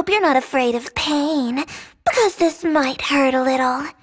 hope you're not afraid of pain, because this might hurt a little.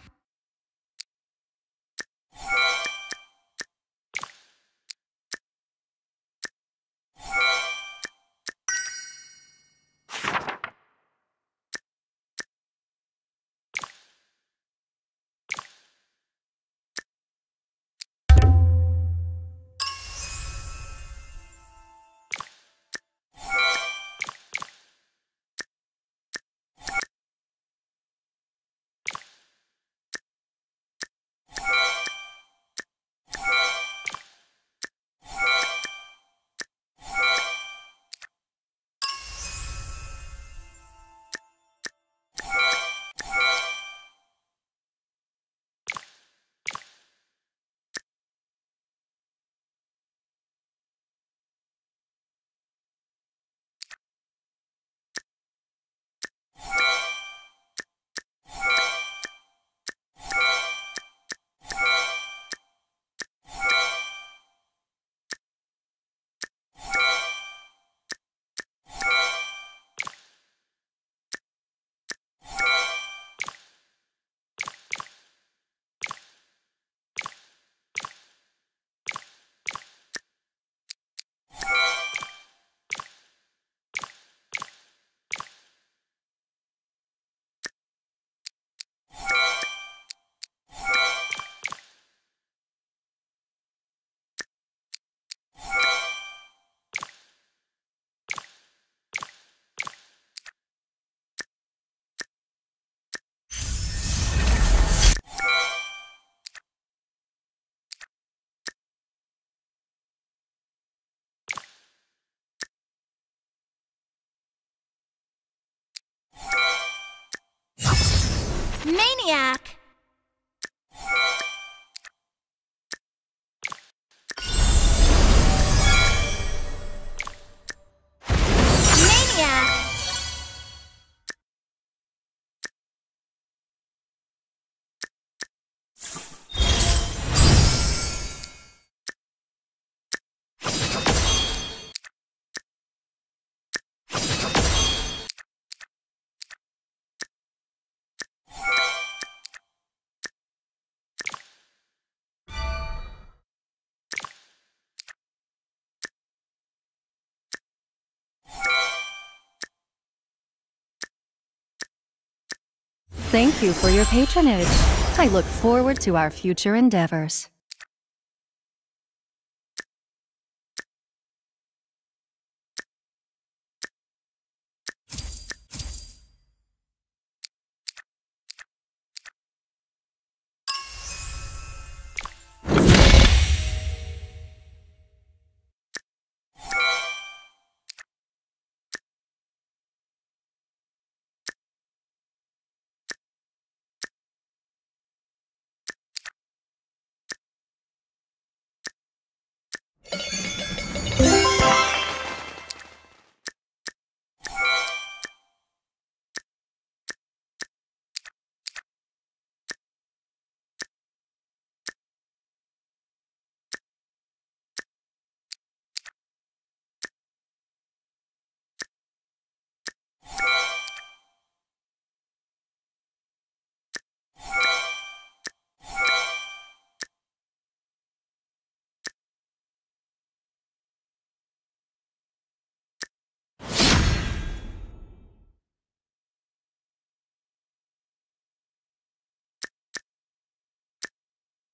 Maniac! Thank you for your patronage. I look forward to our future endeavors.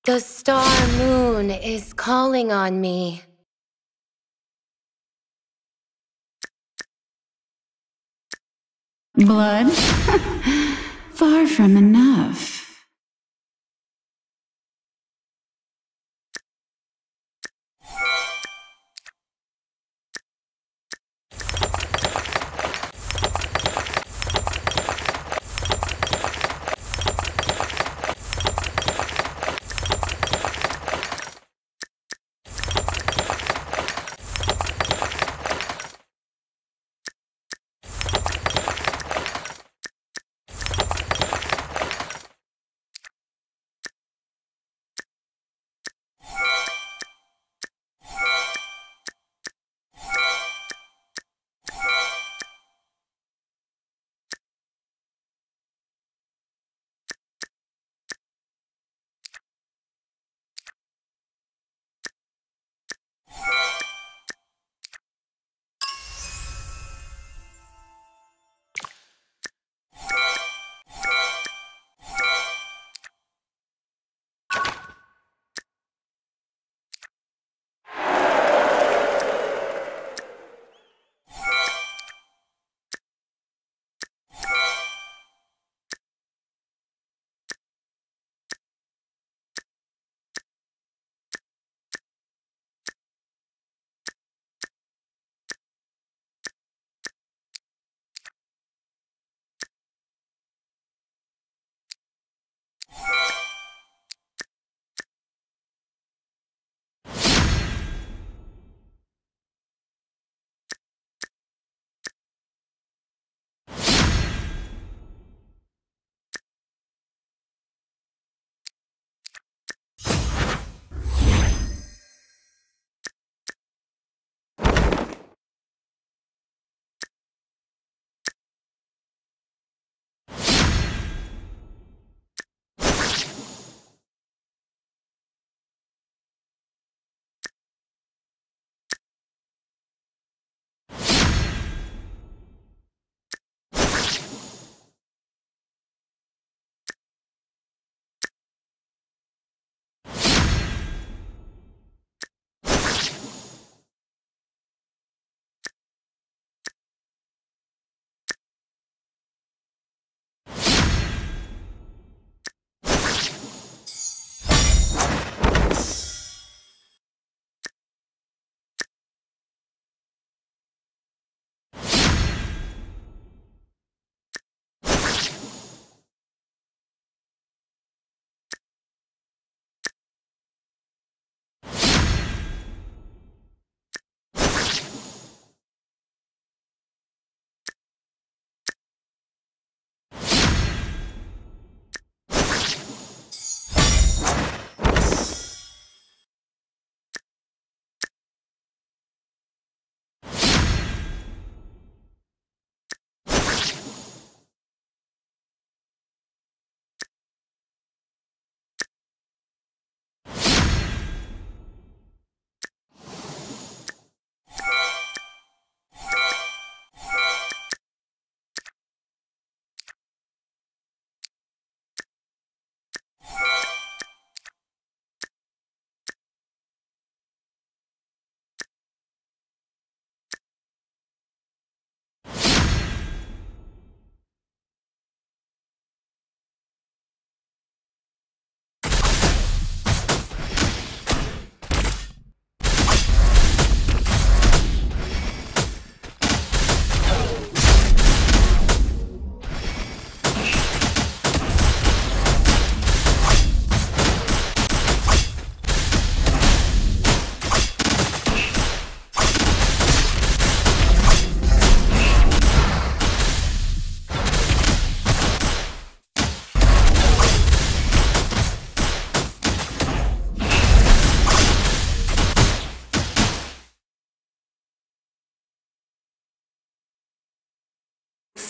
The star moon is calling on me. Blood? Far from enough.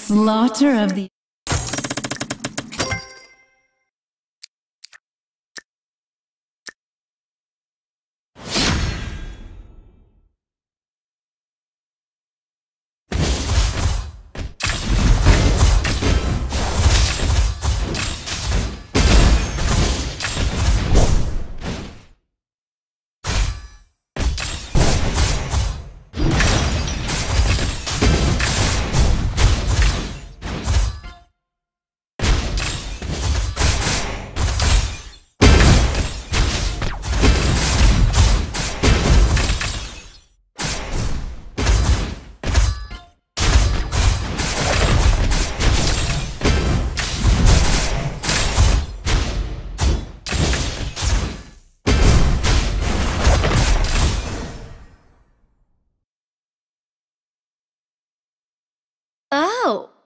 Slaughter of the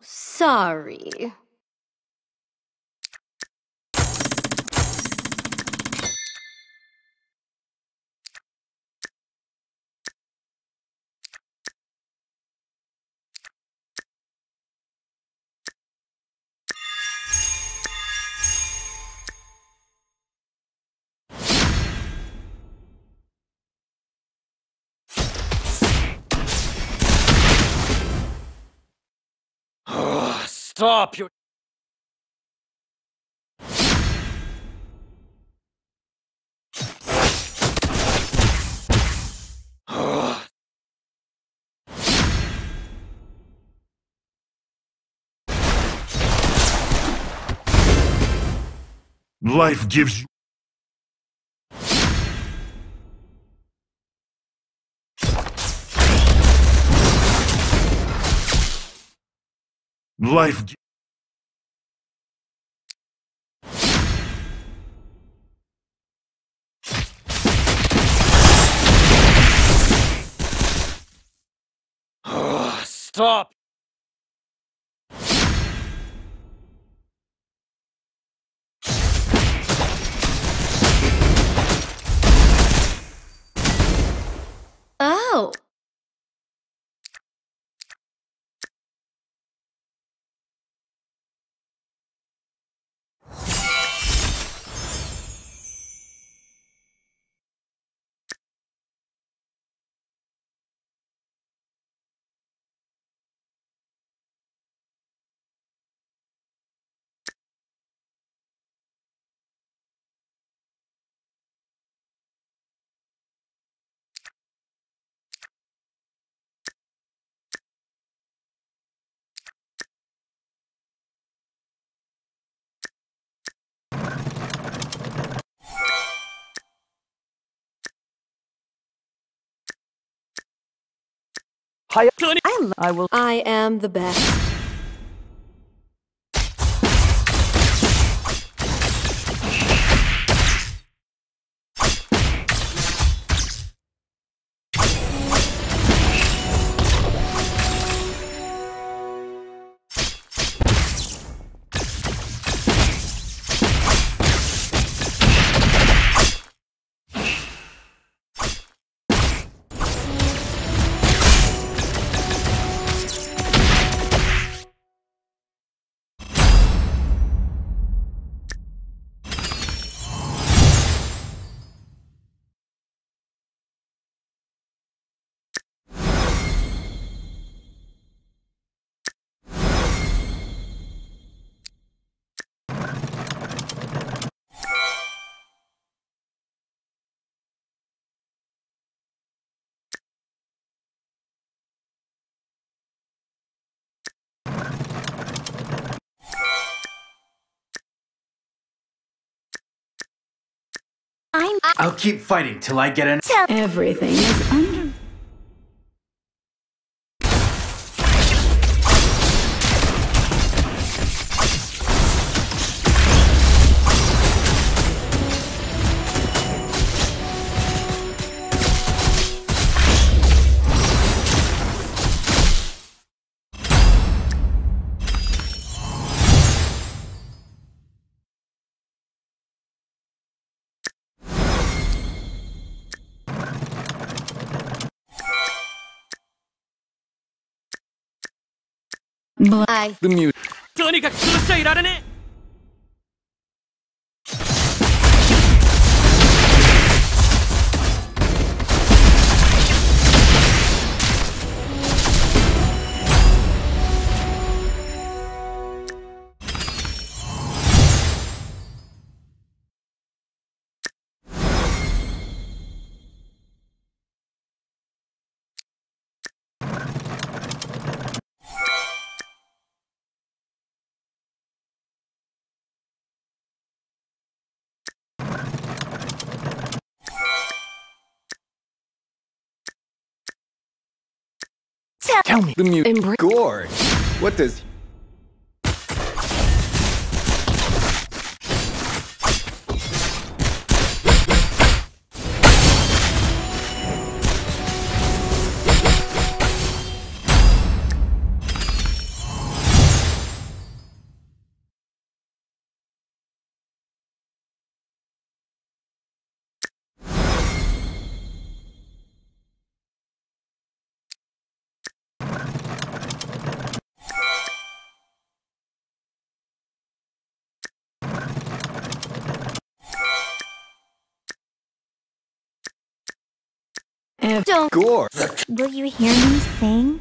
sorry. Stop you. Life gives you. Life. gi- Stop. I will. I am the best. I'm I'll keep fighting till I get an. everything is under blood. I とにかく潰しちゃいられねえ Tell me the music. embrace. Gorge. What does Don't. Gorge? Will you hear me sing?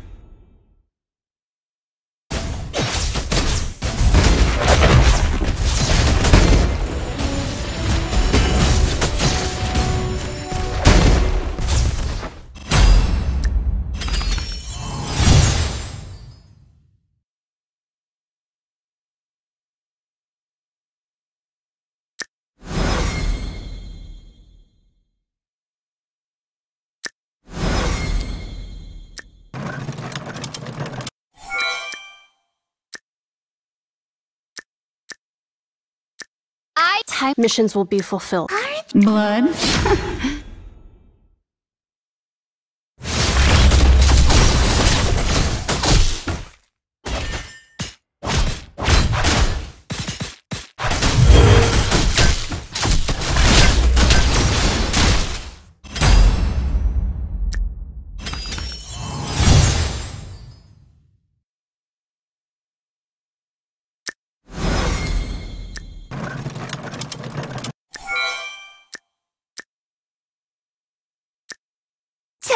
Type missions will be fulfilled. blood.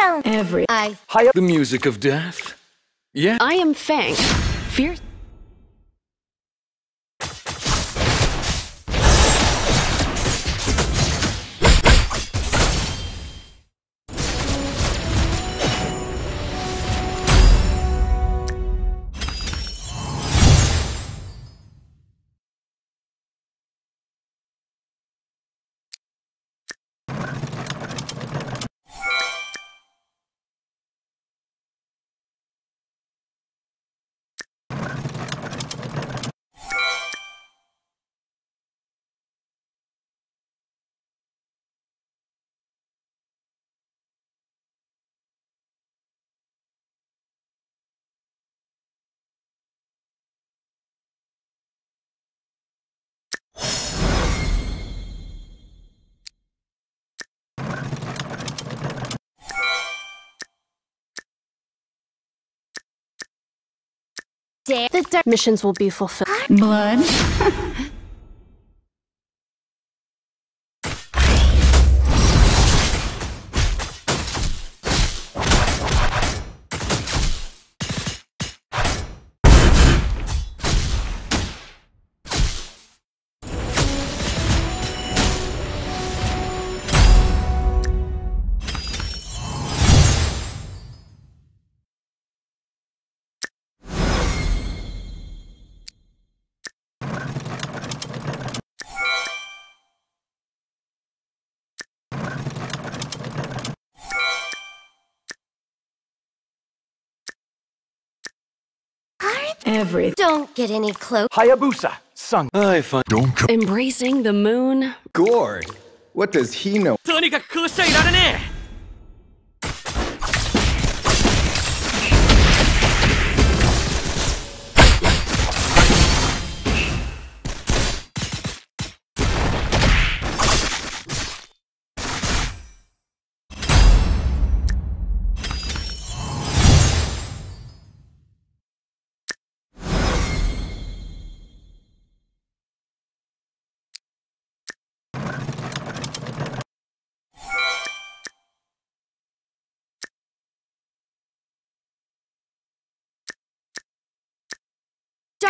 Tell Every I The music of death. Yeah. I am Fang. Fierce. Dare. The missions will be fulfilled. blood. Every Don't get any close. Hayabusa. Son. I find. Don't. Embracing the moon. Gorge. What does he know? とにかくこうしちゃいられねえ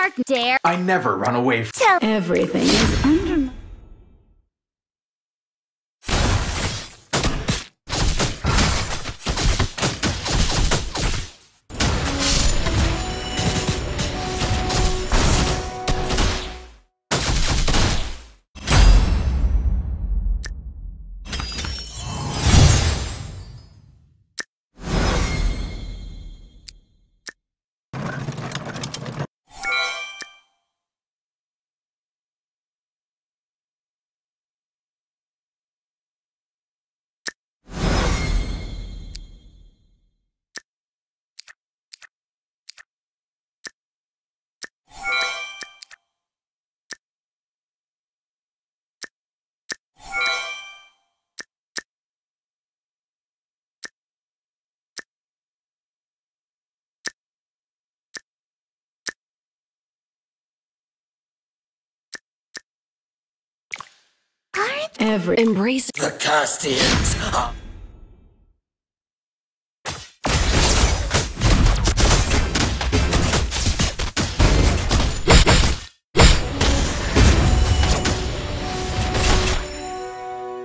dark dare. I never run away from Tell Everything is under my... Every... Embrace The Castians.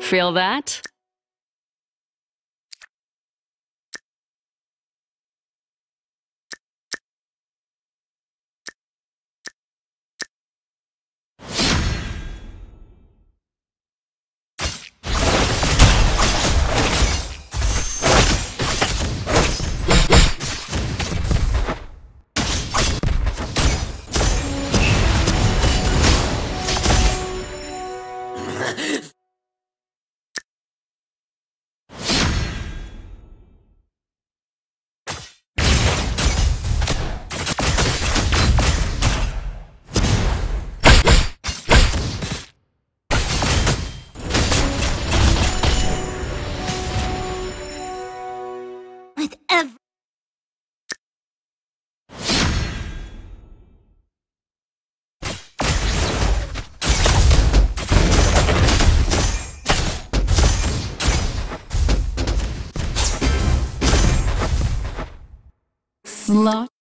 Feel that? Slot...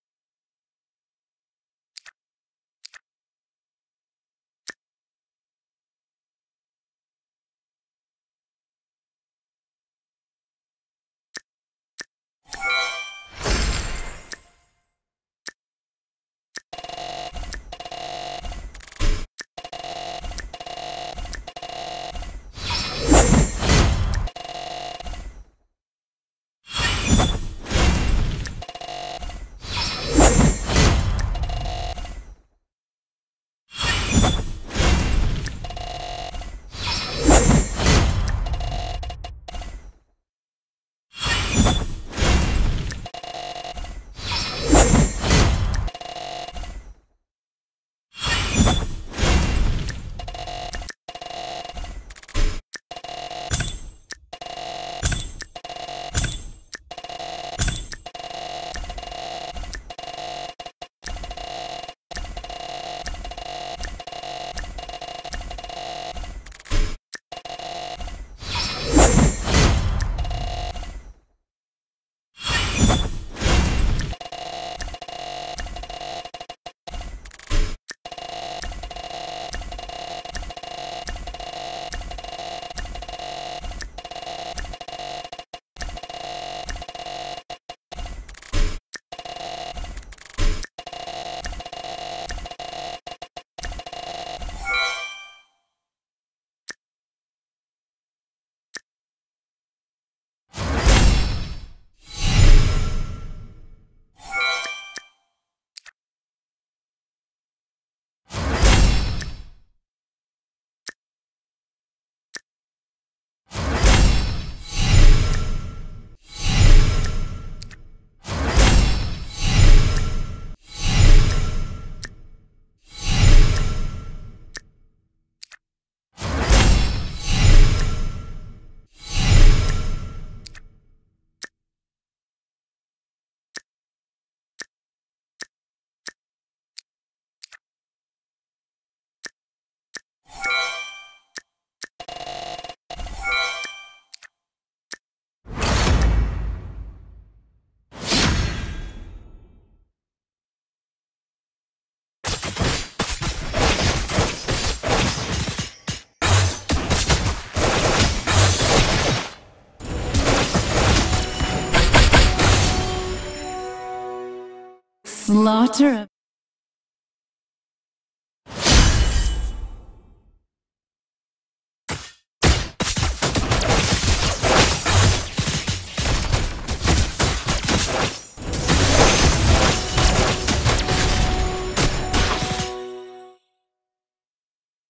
slaughter.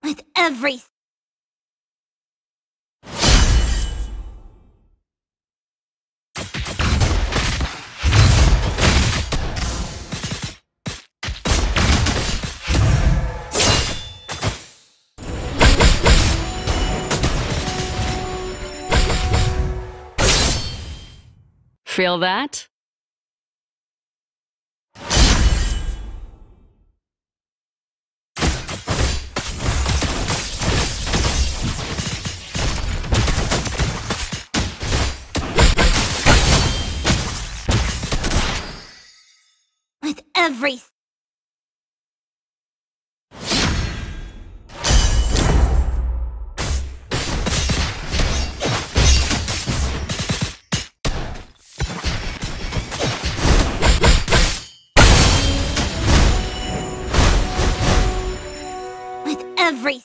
With every Feel that? with every every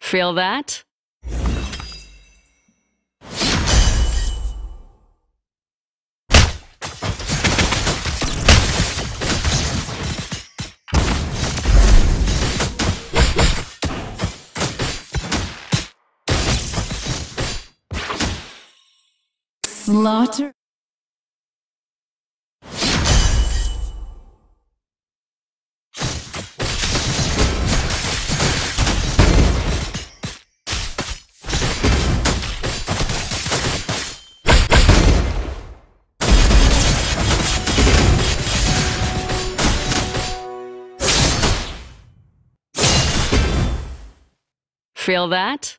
Feel that? Slaughter. Feel that?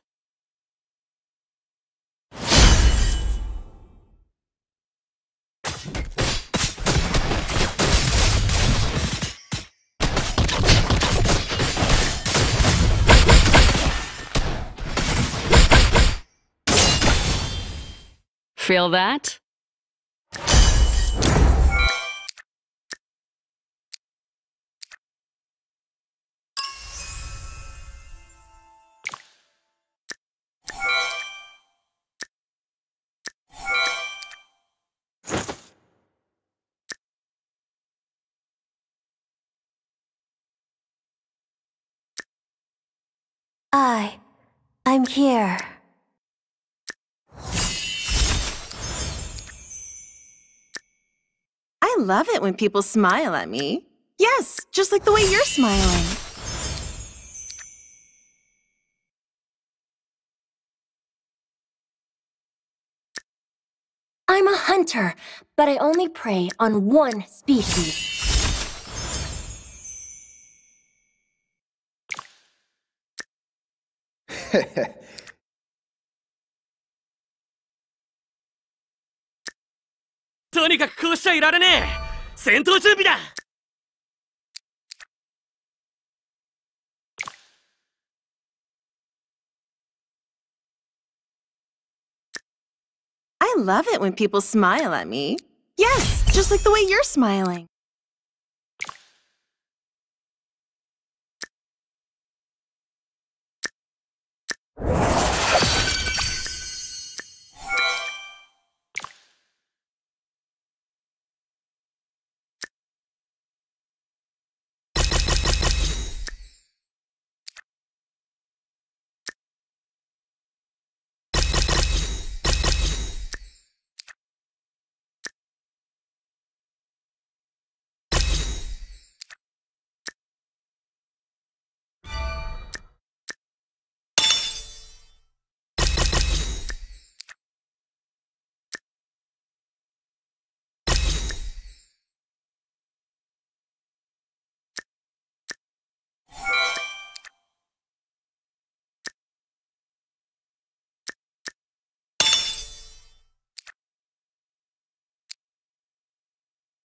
Feel that? I I'm here. Love it when people smile at me. Yes, just like the way you're smiling. I'm a hunter, but I only prey on one species. "とにかくこうしちゃいられねえ戦闘準備だ I love it when people smile at me. Yes, just like the way you're smiling.